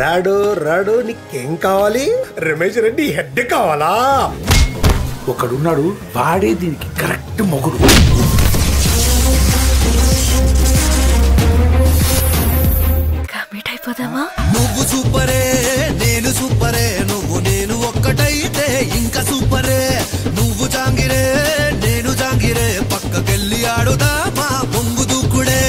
రాడు రాడు నీకేం కావాలి? రమేష్ రెడ్డి హెడ్ కావాలా? ఒకడున్నాడు వాడే దీనికి కరెక్ట్ మొగుడు. అయిపోదామా? నువ్వు సూపరే నేను సూపరే నువ్వు నేను ఒక్కటైతే ఇంకా సూపరే. నువ్వు జాంగిరే నేను జాంగిరే పక్కకెళ్ళి ఆడుదామా పొంగు దూకుడే.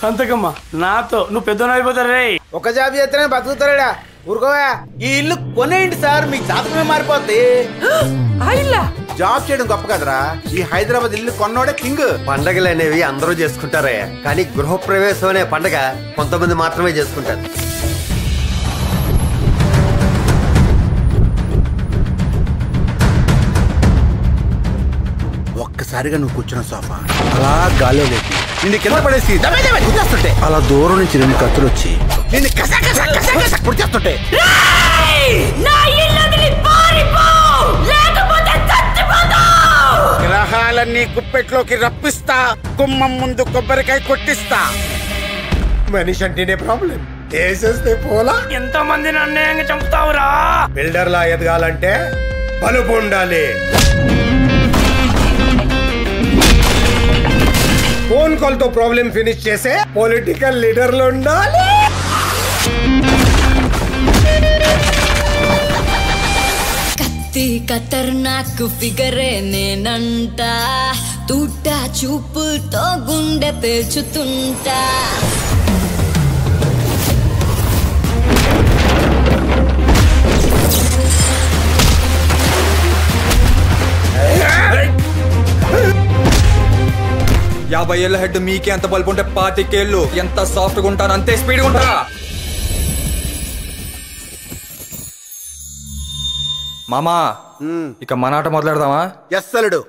సంతకమ్మా నాతో నువ్వు పెద్ద అయిపోతారు. రే ఒక జాబ్ చేస్తేనే బతుకుతాడా ఊరుకోవా? ఈ ఇల్లు కొనేయండి సార్ మీకు జాతకమే మారిపోద్ది. జాబ్ చేయడం గొప్ప కదరా. ఈ హైదరాబాద్ ఇల్లు కొన్నోడే కింగ్. పండగలు అనేవి అందరూ చేసుకుంటారే కానీ గృహప్రవేశం అనే పండగ కొంతమంది మాత్రమే చేసుకుంటారు. ఒక్కసారిగా నువ్వు కూర్చున్న సోఫా. అలా గాల్లో లేపి. నిన్ను కింద పడేసి గుద్దేస్తుంటే అలా దూరం నుంచి రెండు కత్తులు వచ్చి నిన్ను కసా గ్రహాలన్నీ గుప్పెట్లోకి రప్పిస్తా గుమ్మం ముందు కొబ్బరికాయ కొట్టిస్తా. మనిషి అంటేనే ప్రాబ్లం వేసేస్తే పోలా? ఎంత మందిని అన్యాయంగా చంపుతావురా? బిల్డర్ లా ఎదగాలంటే బలుపు ఉండాలి. ఫోన్తో ప్రాబ్లం ఫినిష్ చేసే పొలిటికల్ లీడర్లు ఉండాలి. కత్తి ఖతర్నాక్ ఫిగరే నేనంట. తూట చూపుతో గుండె పేల్చుతుంటా. యాభై ఏళ్ళ హెడ్ మీకే ఎంత బల్బు ఉంటే పాతికేళ్ళు. ఎంత సాఫ్ట్గా ఉంటాను అంతే స్పీడ్గా ఉంటారా మామా ఇక మన ఆట మొదలెడదామా? ఎస్ అల్లుడు.